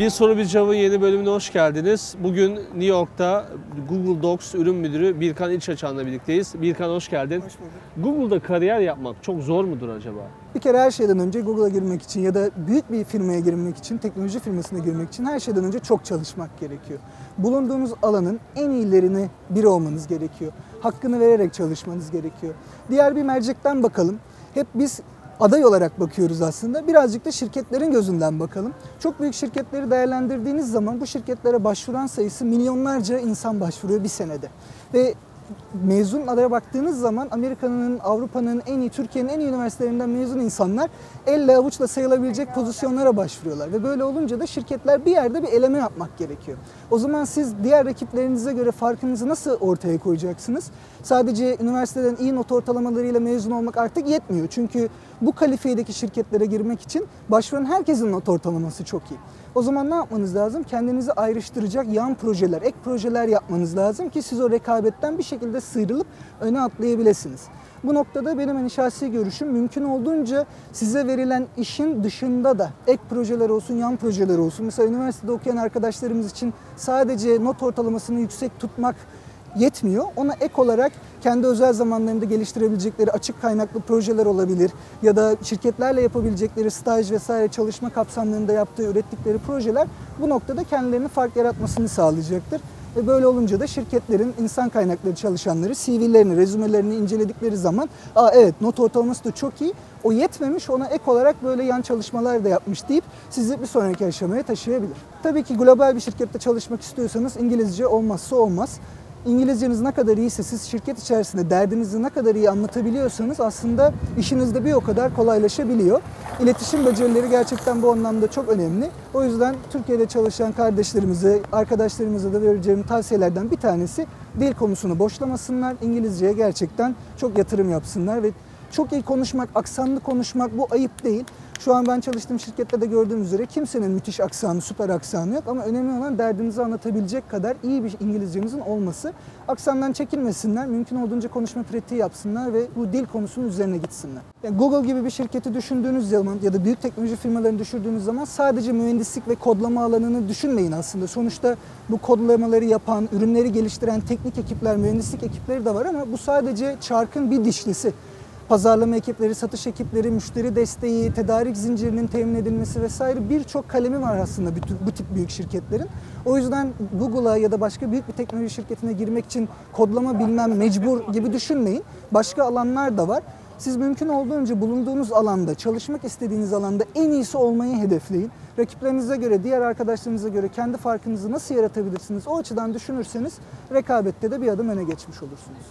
Bir soru bir cevabın yeni bölümüne hoş geldiniz. Bugün New York'ta Google Docs ürün müdürü Birkan İlçaçan'la birlikteyiz. Birkan hoş geldin. Hoş bulduk. Google'da kariyer yapmak çok zor mudur acaba? Bir kere her şeyden önce Google'a girmek için ya da büyük bir firmaya girmek için, teknoloji firmasına girmek için her şeyden önce çok çalışmak gerekiyor. Bulunduğunuz alanın en iyilerini biri olmanız gerekiyor. Hakkını vererek çalışmanız gerekiyor. Diğer bir mercekten bakalım. Hep biz aday olarak bakıyoruz aslında. Birazcık da şirketlerin gözünden bakalım. Çok büyük şirketleri değerlendirdiğiniz zaman bu şirketlere başvuran sayısı milyonlarca insan başvuruyor bir senede. Ve mezun adaya baktığınız zaman Amerika'nın, Avrupa'nın en iyi, Türkiye'nin en iyi üniversitelerinden mezun insanlar elle avuçla sayılabilecek pozisyonlara başvuruyorlar. Ve böyle olunca da şirketler bir yerde bir eleme yapmak gerekiyor. O zaman siz diğer rakiplerinize göre farkınızı nasıl ortaya koyacaksınız? Sadece üniversiteden iyi not ortalamalarıyla mezun olmak artık yetmiyor. Çünkü bu kalifiyedeki şirketlere girmek için başvuran herkesin not ortalaması çok iyi. O zaman ne yapmanız lazım? Kendinizi ayrıştıracak yan projeler, ek projeler yapmanız lazım ki siz o rekabetten bir şekilde sıyrılıp öne atlayabilirsiniz. Bu noktada benim hani şahsi görüşüm mümkün olduğunca size verilen işin dışında da ek projeler olsun, yan projeler olsun. Mesela üniversitede okuyan arkadaşlarımız için sadece not ortalamasını yüksek tutmak yetmiyor. Ona ek olarak kendi özel zamanlarında geliştirebilecekleri açık kaynaklı projeler olabilir ya da şirketlerle yapabilecekleri staj vesaire çalışma kapsamlarında yaptığı, ürettikleri projeler bu noktada kendilerini fark yaratmasını sağlayacaktır. Ve böyle olunca da şirketlerin insan kaynakları çalışanları CV'lerini, rezümelerini inceledikleri zaman Aa evet not ortalaması da çok iyi. O yetmemiş ona ek olarak böyle yan çalışmalar da yapmış deyip sizi bir sonraki aşamaya taşıyabilir. Tabii ki global bir şirkette çalışmak istiyorsanız İngilizce olmazsa olmaz. İngilizceniz ne kadar iyiyse siz şirket içerisinde derdinizi ne kadar iyi anlatabiliyorsanız aslında işiniz de bir o kadar kolaylaşabiliyor. İletişim becerileri gerçekten bu anlamda çok önemli. O yüzden Türkiye'de çalışan kardeşlerimize, arkadaşlarımıza da vereceğim tavsiyelerden bir tanesi dil konusunu boşlamasınlar. İngilizceye gerçekten çok yatırım yapsınlar ve çok iyi konuşmak, aksanlı konuşmak bu ayıp değil. Şu an ben çalıştığım şirkette de gördüğüm üzere kimsenin müthiş aksanı, süper aksanı yok ama önemli olan derdinizi anlatabilecek kadar iyi bir İngilizcenizin olması. Aksandan çekinmesinler, mümkün olduğunca konuşma pratiği yapsınlar ve bu dil konusunun üzerine gitsinler. Yani Google gibi bir şirketi düşündüğünüz zaman ya da büyük teknoloji firmalarını düşündüğünüz zaman sadece mühendislik ve kodlama alanını düşünmeyin aslında. Sonuçta bu kodlamaları yapan, ürünleri geliştiren teknik ekipler, mühendislik ekipleri de var ama bu sadece çarkın bir dişlisi pazarlama ekipleri, satış ekipleri, müşteri desteği, tedarik zincirinin temin edilmesi vesaire birçok kalemi var aslında bütün bu tip büyük şirketlerin. O yüzden Google'a ya da başka büyük bir teknoloji şirketine girmek için kodlama bilmem mecbur gibi düşünmeyin. Başka alanlar da var. Siz mümkün olduğunca bulunduğunuz alanda, çalışmak istediğiniz alanda en iyisi olmayı hedefleyin. Rakiplerinize göre, diğer arkadaşlarınıza göre kendi farkınızı nasıl yaratabilirsiniz? O açıdan düşünürseniz rekabette de bir adım öne geçmiş olursunuz.